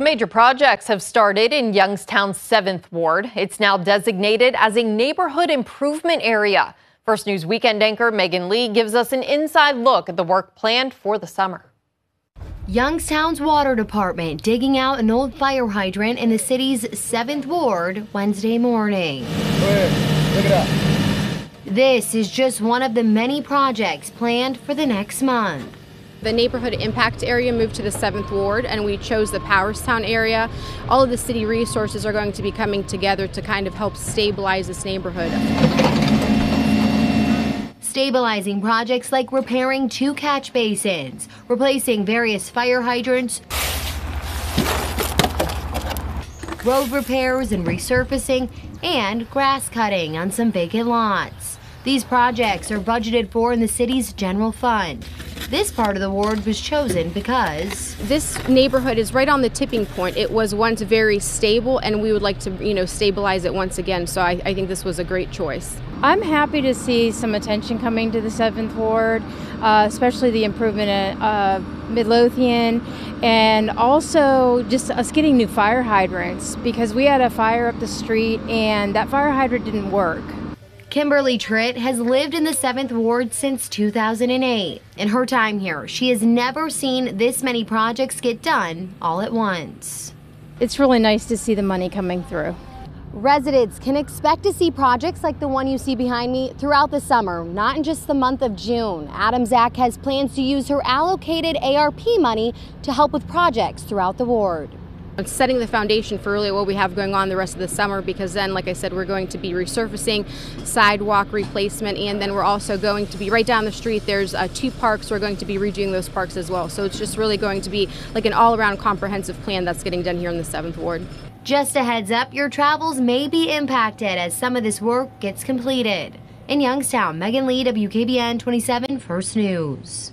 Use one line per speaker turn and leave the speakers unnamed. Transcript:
Major projects have started in Youngstown's 7th Ward. It's now designated as a neighborhood improvement area. First News Weekend anchor Megan Lee gives us an inside look at the work planned for the summer.
Youngstown's water department digging out an old fire hydrant in the city's 7th Ward Wednesday morning. This is just one of the many projects planned for the next month.
The neighborhood impact area moved to the 7th Ward and we chose the Powerstown area. All of the city resources are going to be coming together to kind of help stabilize this neighborhood.
Stabilizing projects like repairing two catch basins, replacing various fire hydrants, road repairs and resurfacing, and grass cutting on some vacant lots. These projects are budgeted for in the city's general fund. This part of the ward was chosen because
this neighborhood is right on the tipping point. It was once very stable, and we would like to, you know, stabilize it once again. So I, I think this was a great choice.
I'm happy to see some attention coming to the Seventh Ward, uh, especially the improvement at uh, Midlothian, and also just us getting new fire hydrants because we had a fire up the street and that fire hydrant didn't work.
Kimberly Tritt has lived in the 7th Ward since 2008. In her time here, she has never seen this many projects get done all at once.
It's really nice to see the money coming through.
Residents can expect to see projects like the one you see behind me throughout the summer, not in just the month of June. Adamczak has plans to use her allocated ARP money to help with projects throughout the ward
setting the foundation for really what we have going on the rest of the summer because then like I said we're going to be resurfacing sidewalk replacement and then we're also going to be right down the street there's uh, two parks we're going to be redoing those parks as well so it's just really going to be like an all-around comprehensive plan that's getting done here in the 7th ward.
Just a heads up your travels may be impacted as some of this work gets completed. In Youngstown, Megan Lee, WKBN 27 First News.